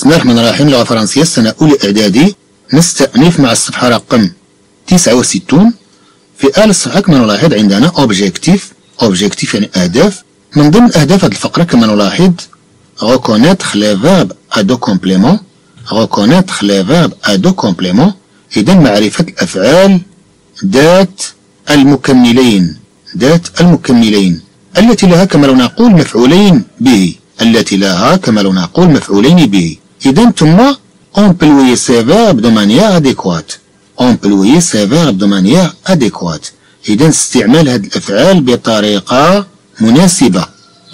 بسم الله الرحمن الرحيم اللغة الفرنسية السنة أولى إعدادي نستأنف مع الصفحة رقم 69 في أعلى الصفحة كما نلاحظ عندنا objectifs objectifs يعني أهداف. من ضمن أهداف هذه الفقرة كما نلاحظ verbes à deux compléments. Reconnaître les verbes à deux compléments. إذا معرفة الأفعال ذات المكملين. ذات المكملين. التي لها كما لو نقول مفعولين به. التي لها كما لو نقول مفعولين به. إذا ثم employer ces verbes de manière adéquate employer ces verbes de manière adéquate إذا استعمال هذه الأفعال بطريقة مناسبة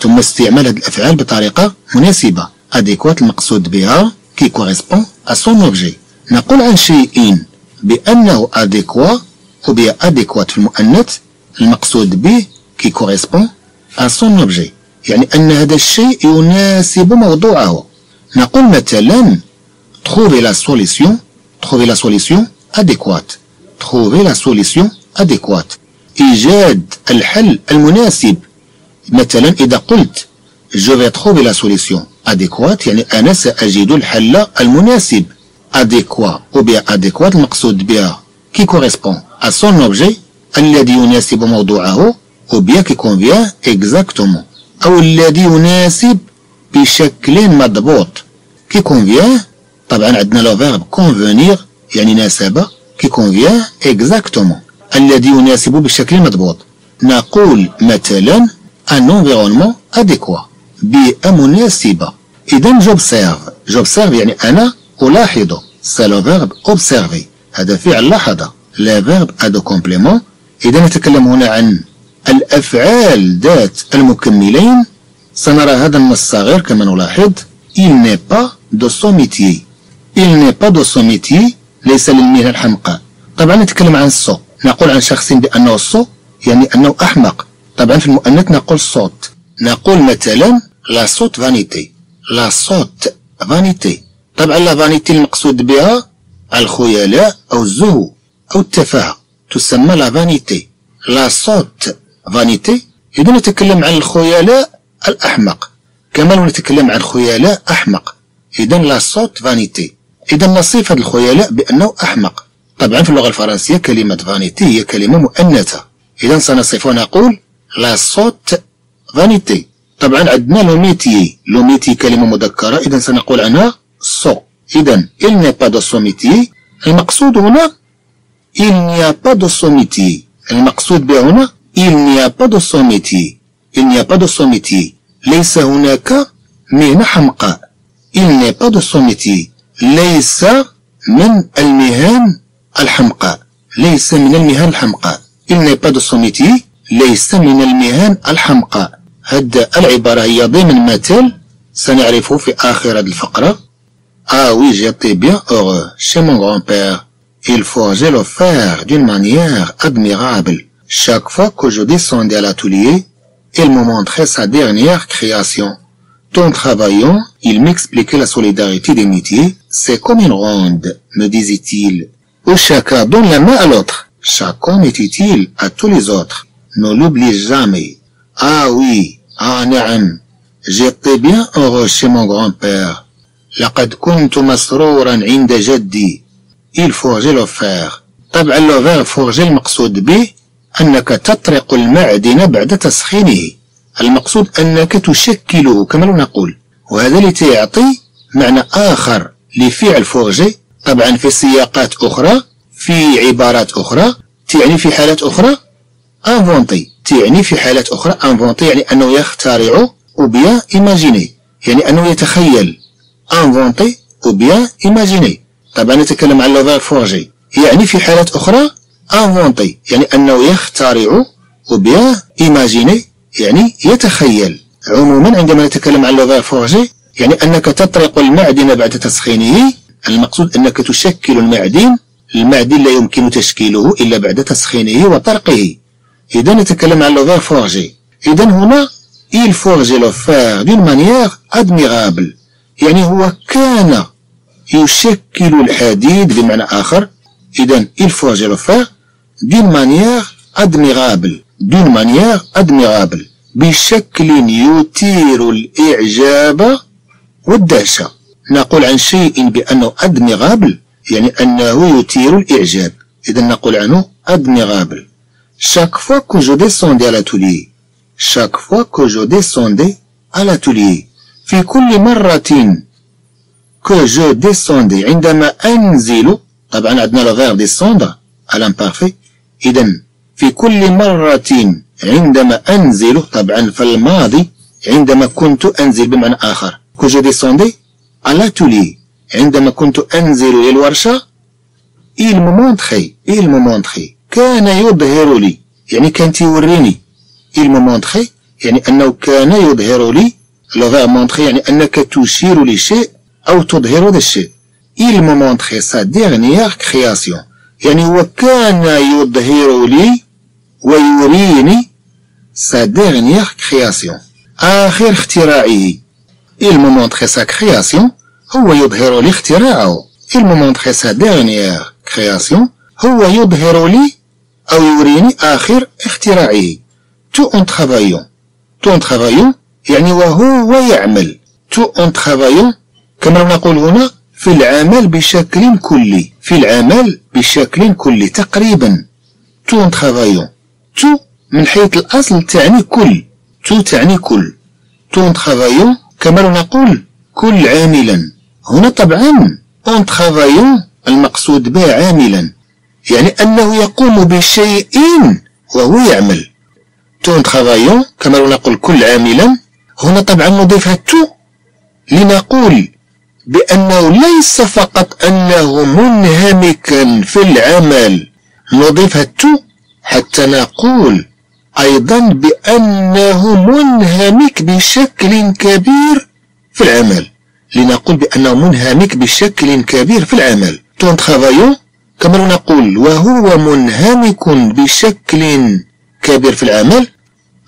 ثم استعمال هذه الأفعال بطريقة مناسبة adéquate المقصود بها qui correspond à son objet نقول عن شيء بأنه adéquat أو bien adéquat في المؤنث المقصود به qui correspond à son objet يعني أن هذا الشيء يناسب موضوعه نقول مثلا trouver la solution trouver la solution adéquate trouver la solution adéquate إيجاد الحل المناسب مثلا إذا قلت je vais trouver la solution adéquate يعني أنا سأجد الحل المناسب adéquat ou bien adéquate المقصود بها qui correspond à son objet الذي يناسب موضوعه ou bien qui convient exactement أو الذي يناسب بشكل مضبوط qui convient طبعا عندنا le verbe convenir يعني ناسب qui convient exactement الذي يناسب بشكل مضبوط. نقول مثلا un environnement adéquat بيئة مناسبة إذا j'observe J'observe يعني أنا ألاحظ. C'est le verbe observer هذا فعل لاحظ. Les verbes à deux compléments إذا نتكلم هنا عن الأفعال ذات المكملين. سنرى هذا النص الصغير كما نلاحظ. Il n'est pas de sot métier. Il n'est pas de sot métier. ليس للمهنة الحمقى طبعا نتكلم عن ال sot نقول عن شخص بأنه ال sot يعني أنه أحمق. طبعا في المؤنث نقول sotte. نقول مثلا La sotte vanité. La sotte vanité. طبعا la vanité المقصود بها الخيلاء أو الزهو أو التفاهة. تسمى la vanité. La sotte vanité. إذا نتكلم عن الخيلاء الأحمق. كما لو نتكلم عن خيلاء أحمق. إذا la sotte vanité. إذا نصف هذا الخيلاء بأنه أحمق. طبعا في اللغة الفرنسية كلمة vanité هي كلمة مؤنثة. إذا سنصف ونقول la sotte vanité. طبعا عندنا le métier le métier كلمة مذكرة. إذا سنقول عنها sot. إذا il de sot métier المقصود هنا il n'y a pas de sot métier المقصود به هنا il n'y a pas de sot métier il n'y a pas de sot métier ليس هناك مهنة حمقاء il n'est pas de sot métier ليس من المهن الحمقاء ليس من المهن الحمقاء il n'est pas de son métier ليس من المهن الحمقاء هاد العبارة هي ضمن مثل سنعرفه في آخر هذه الفقرة Ah oui, j'étais bien heureux chez mon grand-père. Il forgeait le fer d'une manière admirable. Chaque fois que je descendais à l'atelier, il me montrait sa dernière création. Tout travaillant, il m'expliquait la solidarité des métiers. C'est comme une ronde, me disait-il, où chacun donne la main à l'autre. Chacun est utile à tous les autres. Ne l'oublie jamais. Ah oui, ah نعم. J'étais bien heureux chez mon grand-père. لقد كنت مسرورا عند جدي. Il forgeait le fer. طبعا لو فير فورجي المقصود به أنك تطرق المعدن بعد تسخينه. المقصود أنك تشكله كما نقول. وهذا لتعطي معنى آخر لفعل forger. طبعا في سياقات أخرى في عبارات أخرى تعني في حالات أخرى inventer تعني في حالات أخرى inventer يعني أنه يخترع ou bien imaginer يعني أنه يتخيل. inventer ou bien imaginer طبعا نتكلم عن le verbe forger. يعني في حالات أخرى inventer يعني أنه يخترع ou bien imaginer يعني يتخيل. عموما عندما نتكلم عن le verbe forger يعني أنك تطرق المعدن بعد تسخينه المقصود أنك تشكل المعدن المعدن لا يمكن تشكيله إلا بعد تسخينه وطرقه. إذا نتكلم عن le verbe forger. إذا هنا il forgeait le fer d'une manière admirable. يعني هو كان يشكل الحديد بمعنى آخر. إذا il forgeait le fer d'une manière admirable d'une manière admirable بشكل يثير الإعجاب والدهشة. نقول عن شيء بأنه admirable يعني أنه يثير الإعجاب. إذا نقول عنه admirable chaque fois que je descendais à l'atelier chaque fois que je descendais à l'atelier في كل مرة que je descendais عندما أنزل طبعا عندنا le verbe descendre à l'imparfait إذا في كل مرة عندما أنزل طبعا في الماضي عندما كنت أنزل بمعنى آخر. que je descendais à l'atelier عندما كنت أنزل الورشة il me montrait il me montrait كان يظهر لي. يعني كان يريني. il me montrait يعني أنه كان يظهر لي. Verbe montrer يعني أنك تشير لشيء أو تظهر هذا الشيء me montrait sa dernière création. يعني هو كان يظهر لي ويريني sa dernière création آخر اختراعه. Il me montrait sa création هو يظهر لي اختراعه. Il me montrait sa dernière création هو يظهر لي أو يريني آخر اختراعه. Tout en travaillant Tout en travaillant يعني وهو يعمل. Tout en travaillant كما نقول هنا في العمل بشكل كلي في العمل بشكل كلي تقريبا. en travaillant tout من حيث الأصل تعني كل. tout تعني كل. en travaillant كما نقول كل عاملا. هنا طبعا en travaillant المقصود به عاملا. يعني أنه يقوم بشيء وهو يعمل. en travaillant كما نقول كل عاملا. هنا طبعا نضيفها tout لنقول بأنه ليس فقط أنه منهمكا في العمل. نضيفها tout حتى نقول أيضا بأنه منهمك بشكل كبير في العمل. لنقول بأنه منهمك بشكل كبير في العمل. Tout en travaillant كما نقول وهو منهمك بشكل كبير في العمل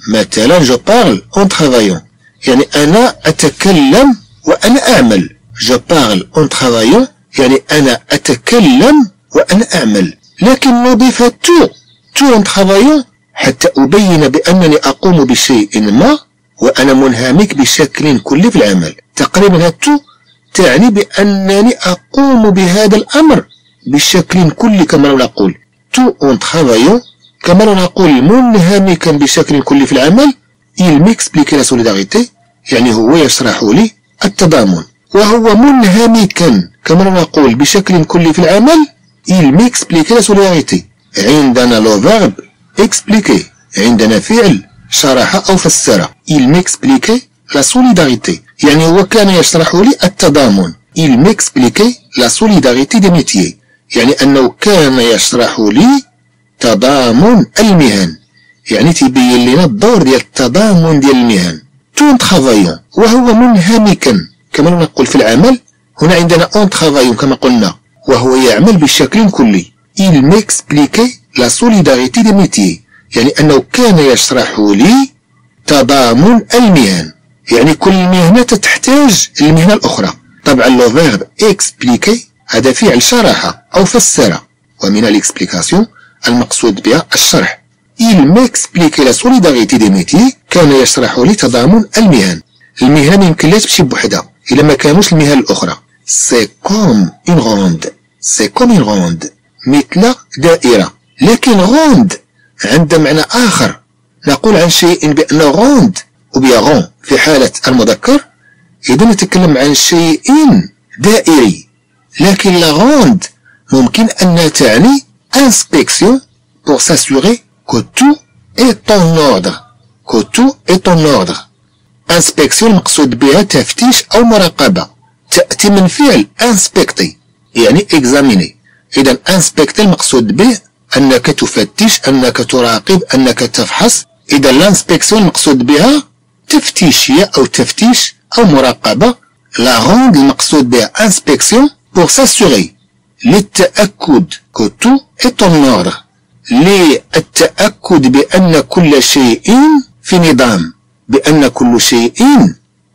مثلا je parle en travaillant يعني أنا أتكلم وأنا أعمل je parle en travaillant يعني أنا أتكلم وأنا أعمل لكن نضيف tout tout en travaillant حتى أبين بأنني أقوم بشيء ما وأنا منهمك بشكل كلي في العمل تقريبا ها tout تعني بأنني أقوم بهذا الأمر بشكل كلي كما نقول tout en travaillant كما نقول منهمكا بشكل كلي في العمل il m'explique la solidarité يعني هو يشرح لي التضامن وهو منهمكا كما نقول بشكل كلي في العمل il m'explique la solidarité. عندنا le verbe expliquer. عندنا فعل شرح أو فسر il m'explique la solidarité. يعني هو كان يشرح لي التضامن. il m'explique la solidarité des métiers. يعني أنه كان يشرح لي تضامن المهن. يعني تبين لنا الدور ديال التضامن ديال المهن. tout en travaillant وهو منهمكا. كما نقول في العمل هنا عندنا en travaillant كما قلنا وهو يعمل بشكل كلي. Il m'expliquait la solidarité des métiers. يعني أنه كان يشرح لي تضامن المهن. يعني كل مهنة تحتاج المهنة الأخرى. طبعا le verbe expliquer هذا فعل شرح أو فسر ومن ال explication المقصود بها الشرح. Il m'explique la solidarité des métiers. كان يشرح لي تضامن المهن. المهنة يمكنلاش تمشي بوحدها إلا ما كانوش المهن الأخرى. c'est comme une ronde c'est comme une ronde مثل دائرة. لكن ronde عندها معنى آخر. نقول عن شيء بأنه ronde ou bien rond في حالة المذكر إذا نتكلم عن شيء دائري. لكن la ronde ممكن أن تعني inspection pour s'assurer que tout est en ordre. Que tout est en ordre. Inspection المقصود بها تفتيش أو مراقبة. تأتي من فعل inspecter يعني examiner. إذا inspecter المقصود به أنك تفتش أنك تراقب أنك تفحص. إذا ال inspection المقصود بها تفتيشية أو تفتيش أو مراقبة. la ronde المقصود بها inspection pour s'assurer للتأكد que tout en ordre للتأكد بأن كل شيء في نظام. بأن كل شيء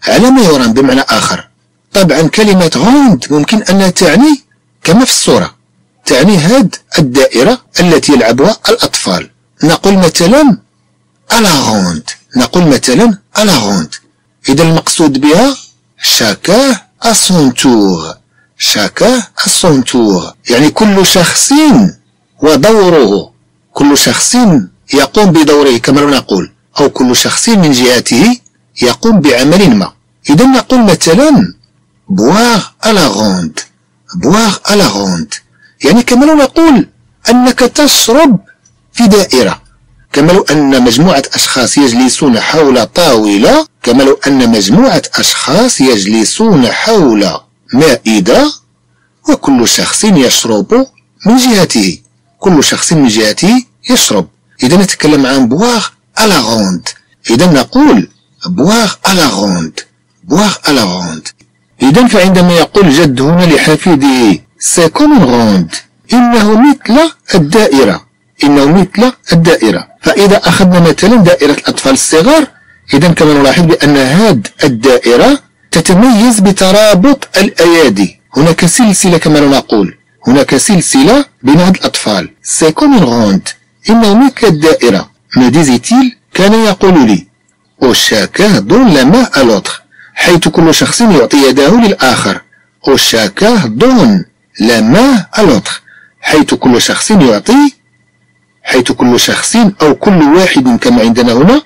على ما يرام بمعنى آخر. طبعا كلمة ronde ممكن أنها تعني كما في الصورة تعني هاد الدائرة التي يلعبها الأطفال. نقول مثلا à la ronde نقول مثلا à la ronde إذا المقصود بها شاكاه أسونتور شاكاه أسونتور يعني كل شخص ودوره كل شخص يقوم بدوره كما نقول. أو كل شخص من جهته يقوم بعمل ما. إذا نقول مثلا boire à la ronde boire à la ronde يعني كما لو نقول أنك تشرب في دائرة. كما لو أن مجموعة أشخاص يجلسون حول طاولة. كما لو أن مجموعة أشخاص يجلسون حول مائدة. وكل شخص يشرب من جهته. كل شخص من جهته يشرب. إذا نتكلم عن boire à la ronde إذا نقول boire à la ronde boire à la ronde إذا فعندما يقول جد هنا لحفيده c'est comme une ronde إنه مثل الدائرة إنه مثل الدائرة فإذا أخذنا مثلا دائرة الأطفال الصغار إذا كما نلاحظ بأن هذه الدائرة تتميز بترابط الأيادي. هناك سلسلة كما نقول. هناك سلسلة بين هاد الأطفال. c'est comme une ronde إنه مثل الدائرة me disait-il كان يقول لي où chacun donne la main à l'autre حيث كل شخص يعطي يده للآخر où chacun donne la main à l'autre حيث كل شخص يعطي حيث كل شخص أو كل واحد كما عندنا هنا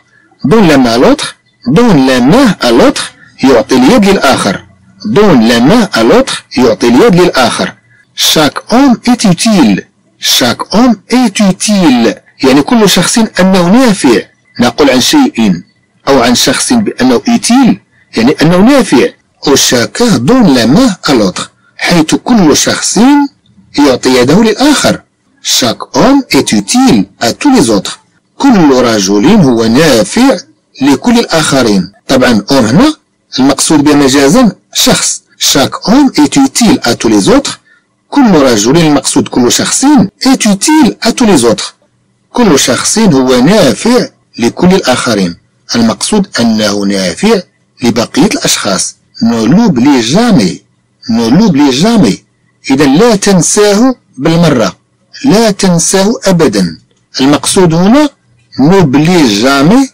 دون لما لوتر donne la main à l'autre يعطي اليد للآخر دون لما ألوتر يعطي اليد للآخر chaque est utile chaque homme est utile يعني كل شخص أنه نافع نقول عن شيء أو عن شخص بأنه utile يعني أنه نافع où chacun donne la main à l'autre حيث كل شخص يعطي يده للآخر Chaque homme est utile à tous. كل رجل هو نافع لكل الآخرين. طبعا homme هنا المقصود بمجازا شخص. Chaque homme est utile à tous. كل رجل المقصود كل شخص est utile à tous. كل شخص هو نافع لكل الآخرين. المقصود أنه نافع لبقية الأشخاص. نولوب لي جامي. ne l'oublie jamais. إذا لا تنساه بالمرة. لا تنساه أبدا. المقصود هنا n'oublie jamais.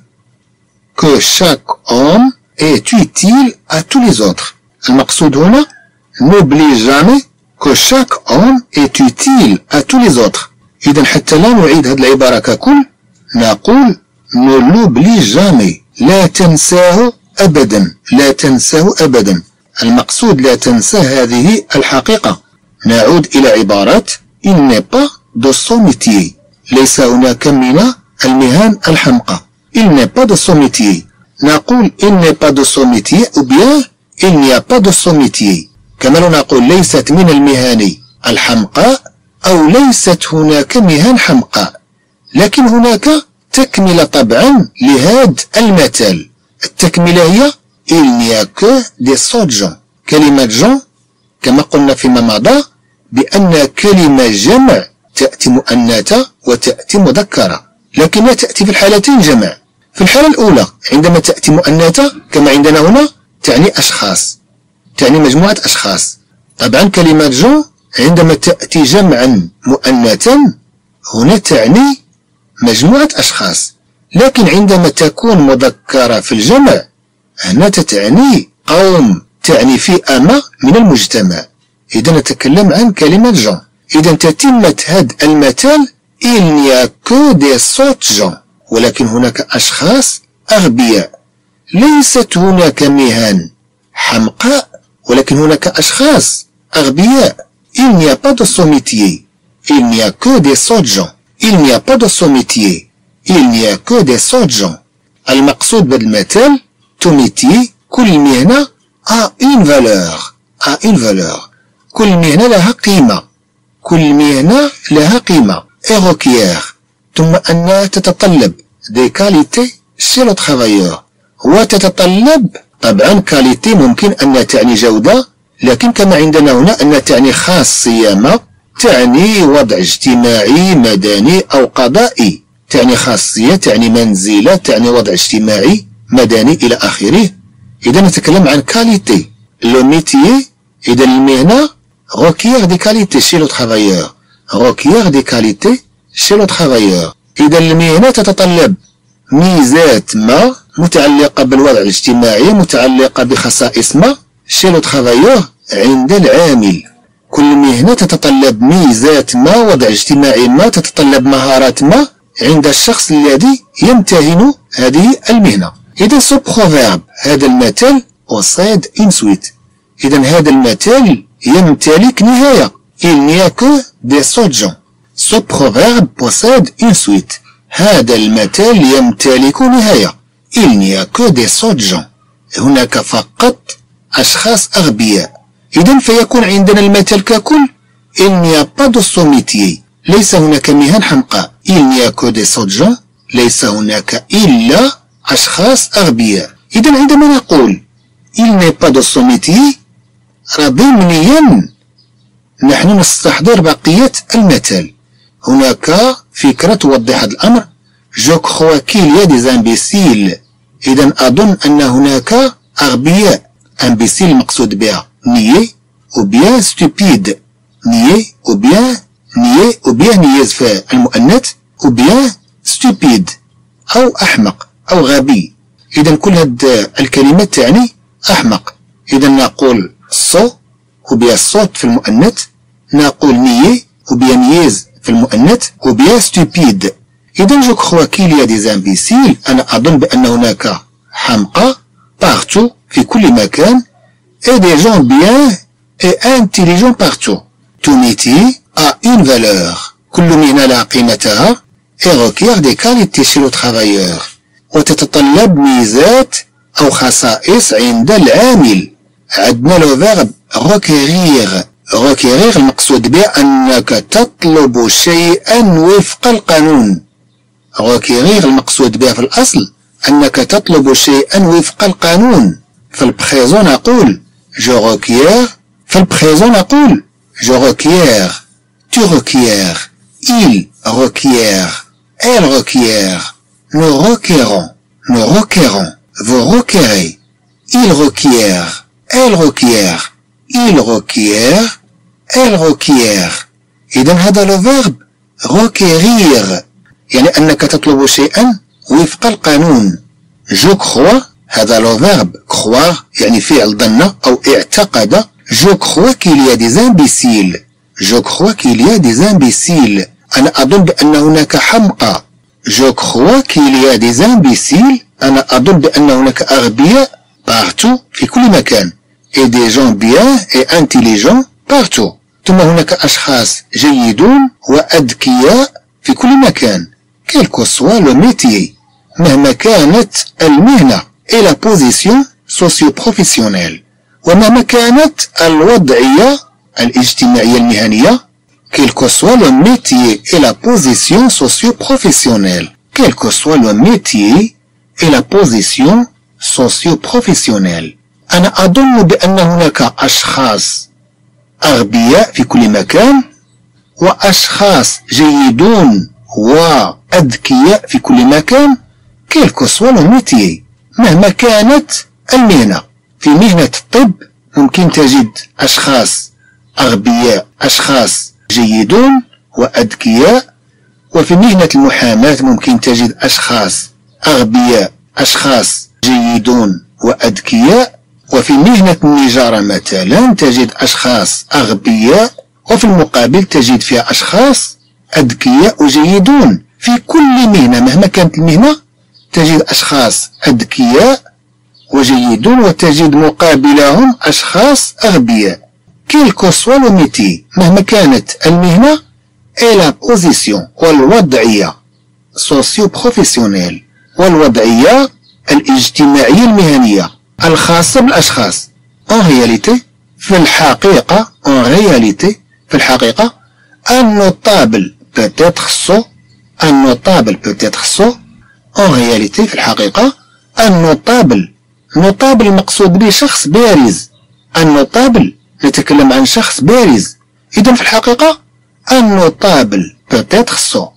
que chaque homme est utile à tous les autres المقصود هنا n'oublie jamais. que chaque homme est utile à tous les autres إذا حتى لا نعيد هذه العبارة ككل نقول l'oublie jamais لا تنساه أبدا لا تنساه أبدا. المقصود لا تنسى هذه الحقيقة. نعود إلى عبارة il n'est pas de son métier. ليس هناك من المهن الحمقى. Il n'est pas de son métier. نقول il n'est pas de son métier ou bien il n'y a pas de son métier. كما نقول ليست من المهن الحمقى أو ليست هناك مهن حمقى لكن هناك تكملة طبعا لهذا المثال التكملة هي il n'y a que des gens كلمة جون كما قلنا فيما مضى بأن كلمة جمع تأتي مؤنثة وتأتي مذكرة لكن لا تأتي في الحالتين جمع. في الحالة الأولى عندما تأتي مؤنثة كما عندنا هنا تعني أشخاص تعني مجموعة أشخاص. طبعا كلمة جو عندما تأتي جمعا مؤنثا هنا تعني مجموعة أشخاص. لكن عندما تكون مذكرة في الجمع هنا تعني قوم تعني فئة ما من المجتمع. إذا نتكلم عن كلمة جون إذا تتمة هذا المثال n'y a que des sots gens. ولكن هناك أشخاص أغبياء. ليست هناك مهن حمقاء ولكن هناك أشخاص أغبياء. Il n'y a pas de sot métier il n'y a que de sottes gens. Il n'y a pas de sot métier il n'y a que de sottes gens. المقصود بالمثال tout métier كل مهنة a une valeur a une valeur. كل مهنة لها قيمة كل مهنة لها قيمة et requiert ثم أنها تتطلب des qualités chez le travailleur وتتطلب طبعا qualité ممكن أن تعني جودة لكن كما عندنا هنا أن تعني خاصية ما تعني وضع اجتماعي مدني أو قضائي. تعني خاصية تعني منزلة تعني وضع اجتماعي مدني إلى آخره. إذا نتكلم عن qualité le métier إذا المهنة requiert des qualités chez le travailleur. Requiert des qualités chez le travailleur. إذا المهنة تتطلب ميزات ما متعلقة بالوضع الاجتماعي متعلقة بخصائص ما chez le travailleur عند العامل. كل مهنة تتطلب ميزات ما وضع اجتماعي ما تتطلب مهارات ما. عند الشخص الذي يمتهن هذه المهنة. إذا ce proverbe هذا المثل possède une suite إذا هذا المثل يمتلك نهاية. Il n'y a que des gens ce proverbe possède une suite هذا المثل يمتلك نهاية. Il n'y a que des gens هناك فقط أشخاص أغبياء. إذا فيكون عندنا المثل ككل. n'y a pas de sommetier ليس هناك مهن n'y a que des autres gens ليس هناك إلا أشخاص أغبياء. إذا عندما نقول il n'est pas de sommetier راه ضمنيا نحن نستحضر بقية المثل. هناك فكرة توضح هذا الأمر je crois qu'il y a des imbéciles إذا أظن أن هناك أغبياء. imbécile المقصود بها. niais ou bien stupide niais ou bien niais ou bien niaise في المؤنث ou bien stupide أو أحمق أو غبي. إذا كل هاد الكلمات تعني أحمق. إذا نقول sot ou bien sotte في المؤنث. نقول niais ou bien niaise في المؤنث. ou bien stupide إذا je crois qu'il y a des imbéciles أنا أظن بأن هناك حمقى partout في كل مكان. Et des gens bien et intelligents partout. Tout métier a une valeur. et requiert des qualités chez le travailleur. وتتطلب أو خصائص عند العامل. عندنا le verbe requérir. requérir المقصود به أنك تطلب شيئا وفق القانون. requérir المقصود به في الأصل أنك تطلب شيئا وفق القانون. في ال présent نقول je requiers في البريزون نقول je requiers tu requiers il requiert elle requiert nous requérons nous requérons vous requérez il requiert elle requiert il requiert elle requiert إذا هذا لو فيرب requérir يعني أنك تطلب شيئا وفق القانون جو كخوا هذا لو فيرب كخوا يعني فعل ظن أو اعتقد je crois qu'il y a des imbéciles je crois qu'il y a des imbéciles أنا أظن بأن هناك حمقى. je crois qu'il y a des imbéciles أنا أظن بأن هناك أغبياء partout في كل مكان. Et des gens bien et intelligents partout. ثم هناك أشخاص جيدون وأذكياء في كل مكان. Que soit le métier. مهما كانت المهنة. Et la position socio-professionnelle ومهما كانت الوضعية الاجتماعية المهنية quel que soit le métier et la position socio-professionnelle quel que soit le métier et la position socio-professionnelle أنا أظن بأن هناك أشخاص أغبياء في كل مكان وأشخاص جيدون وأذكياء في كل مكان que soit le métier مهما كانت المهنة. في مهنة الطب ممكن تجد أشخاص أغبياء أشخاص جيدون وأذكياء. وفي مهنة المحاماة ممكن تجد أشخاص أغبياء أشخاص جيدون وأذكياء. وفي مهنة النجارة مثلا تجد أشخاص أغبياء. وفي المقابل تجد فيها أشخاص أذكياء وجيدون. في كل مهنة مهما كانت المهنة تجد أشخاص أذكياء وجيدون وتجد مقابلهم أشخاص أغبياء. quel que soit le métier مهما كانت المهنة et la position والوضعية socio-professionnelle والوضعية الاجتماعية المهنية الخاصة بالأشخاص. En réalité في الحقيقة en réalité في الحقيقة un notable peut être sot un en réalité في الحقيقة ال notable notable المقصود به شخص بارز. ال notable نتكلم عن شخص بارز. إذا في الحقيقة ال notable peut être sot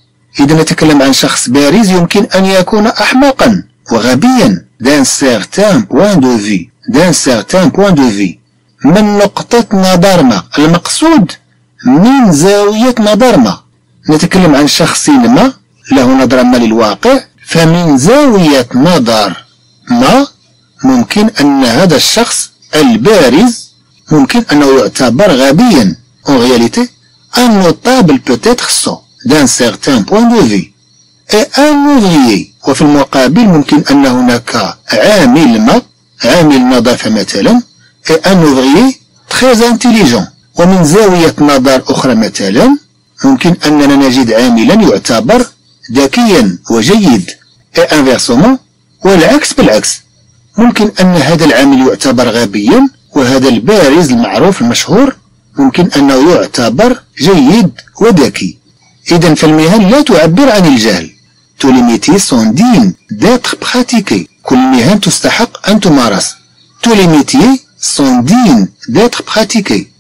إذا نتكلم عن شخص بارز يمكن أن يكون أحمقا وغبيا d'un certain point de vue. d'un certain point de vue. من نقطة نظرنا المقصود من زاوية نظرنا نتكلم عن شخص ما له نظرة ما للواقع. فمن زاوية نظر ما ممكن أن هذا الشخص البارز ممكن أنه يعتبر غبيا. En réalité un notable peut être sot d'un certain point de vue. Et un ouvrier وفي المقابل ممكن أن هناك عامل ما عامل نظافة مثلا et un ouvrier très intelligent. ومن زاوية نظر أخرى مثلا ممكن أننا نجد عاملا يعتبر ذكيا وجيد inversement والعكس بالعكس. ممكن أن هذا العامل يعتبر غبيا وهذا البارز المعروف المشهور ممكن أنه يعتبر جيد وذكي. إذا فالمهن لا تعبر عن الجهل. tous les métiers sont pratiqués كل المهن تستحق أن تمارس. tous les métiers sont dignes d'être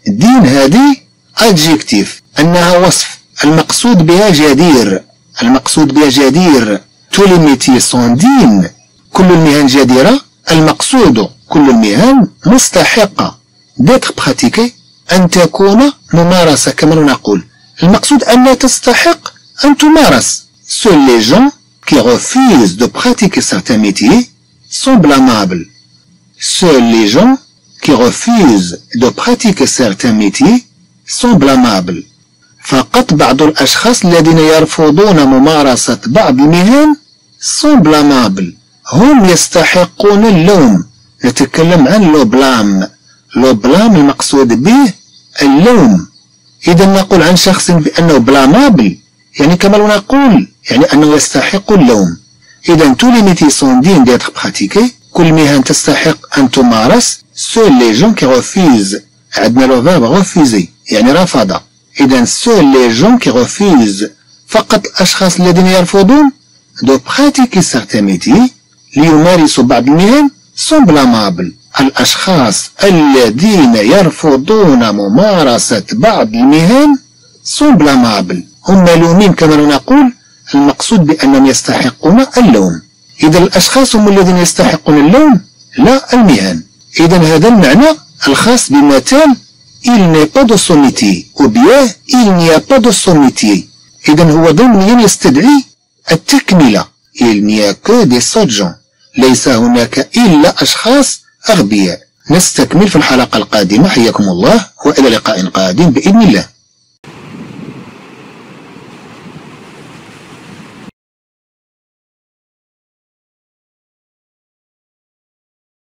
دين هذه adjectif. أنها وصف. المقصود بها جدير. المقصود بها جدير. Sont dignes كل المهن جديرة المقصود كل المهن مستحقة d'être pratiquée أن تكون ممارسة كما نقول المقصود أنها تستحق أن تمارس seuls les gens qui refusent de pratiquer certains métiers sont blâmables seuls les gens qui refusent de pratiquer certains métiers sont blâmables فقط بعض الأشخاص الذين يرفضون ممارسة بعض المهن sont blâmables هم يستحقون اللوم نتكلم عن le blâme le blâme المقصود به اللوم إذا نقول عن شخص بأنه blâmable يعني كما لو نقول يعني أنه يستحق اللوم إذا tous les métiers sont dignes d'être pratiqués كل مهن تستحق أن تمارس seuls les gens qui refusent. عندنا le verbe refuser يعني رفض إذا seuls les gens qui refusent. فقط الأشخاص الذين يرفضون de pratiquer certains métiers ليمارسوا بعض المهن sont blâmables الأشخاص الذين يرفضون ممارسة بعض المهن sont blâmables هم ملومين كما نقول المقصود بأنهم يستحقون اللوم. إذا الأشخاص هم الذين يستحقون اللوم لا المهن. إذا هذا المعنى الخاص بمثال il n'est pas de métier ou bien il n'y a pas de métier إذا هو ضمنيا يستدعي التكملة. Il n'y a que des ليس هناك إلا أشخاص أغبياء. نستكمل في الحلقة القادمة. حياكم الله وإلى لقاء قادم بإذن الله.